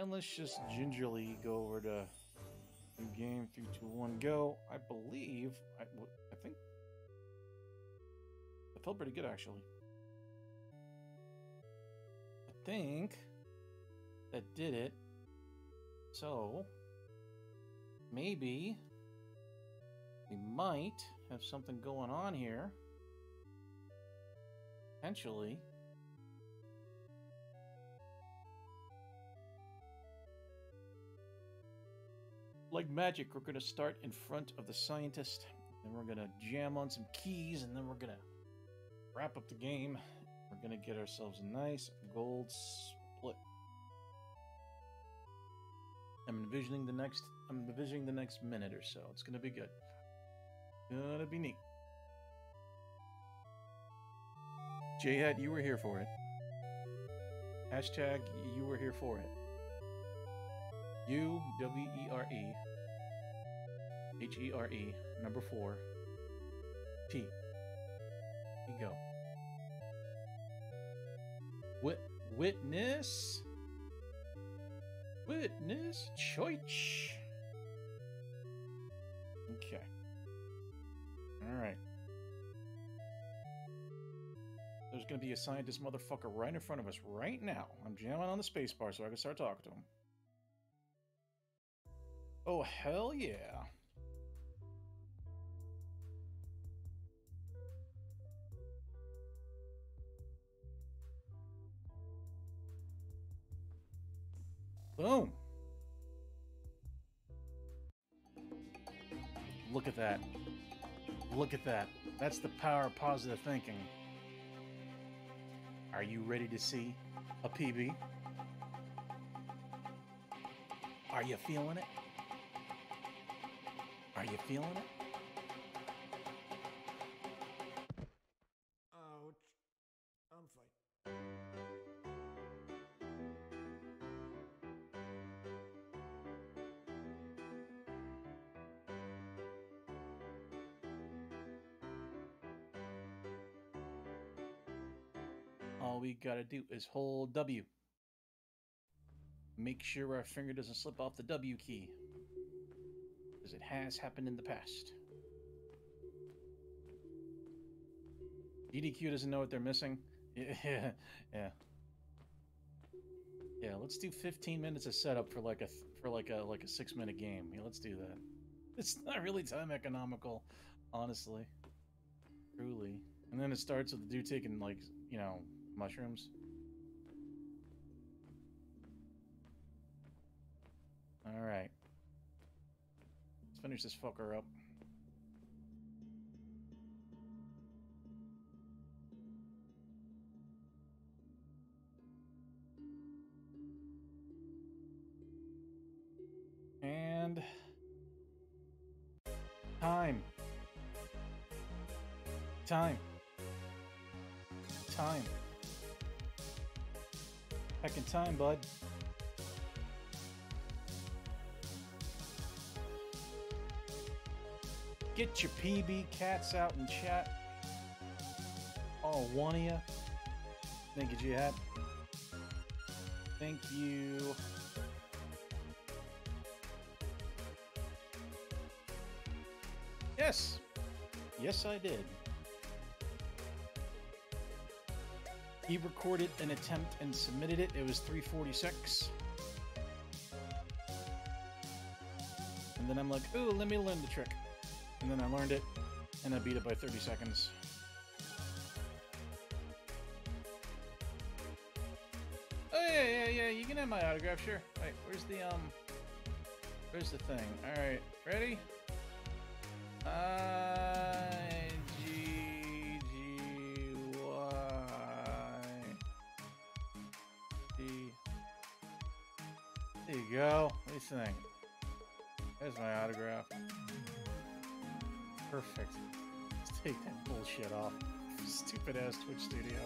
And let's just gingerly go over to game 321 go. I believe, I, I think, I felt pretty good actually. I think that did it. So, maybe we might have something going on here. Potentially. Like magic, we're going to start in front of the scientist, and we're going to jam on some keys, and then we're going to wrap up the game. We're going to get ourselves a nice gold split. I'm envisioning the next I'm envisioning the next minute or so. It's gonna be good. Gonna be neat. J-Hat, you were here for it. Hashtag you were here for it. U W E R E H E R E number four T. You go. Wit witness Witness choice. Okay. Alright. There's gonna be a scientist motherfucker right in front of us right now. I'm jamming on the spacebar so I can start talking to him. Oh, hell yeah. Boom. Look at that. Look at that. That's the power of positive thinking. Are you ready to see a PB? Are you feeling it? Are you feeling it? Ouch. I'm fine. all we gotta do is hold W. Make sure our finger doesn't slip off the W key. Because it has happened in the past. GDQ doesn't know what they're missing. Yeah, yeah. Yeah, let's do 15 minutes of setup for like a for like a like a 6 minute game. Yeah, let's do that. It's not really time economical, honestly. Truly. And then it starts with the dude taking like, you know, mushrooms. Finish this fucker up. And... Time. Time. Time. Back in time, bud. Get your PB cats out in chat. All one of you. Thank you, Jihad. Thank you. Yes. Yes, I did. He recorded an attempt and submitted it. It was 346. And then I'm like, ooh, let me learn the trick. And then I learned it, and I beat it by 30 seconds. Oh, yeah, yeah, yeah, you can have my autograph, sure. Wait, where's the, um... Where's the thing? Alright, ready? Uh... There you go. What do you think? There's my autograph. Perfect. Let's take that bullshit off. Stupid ass Twitch studio.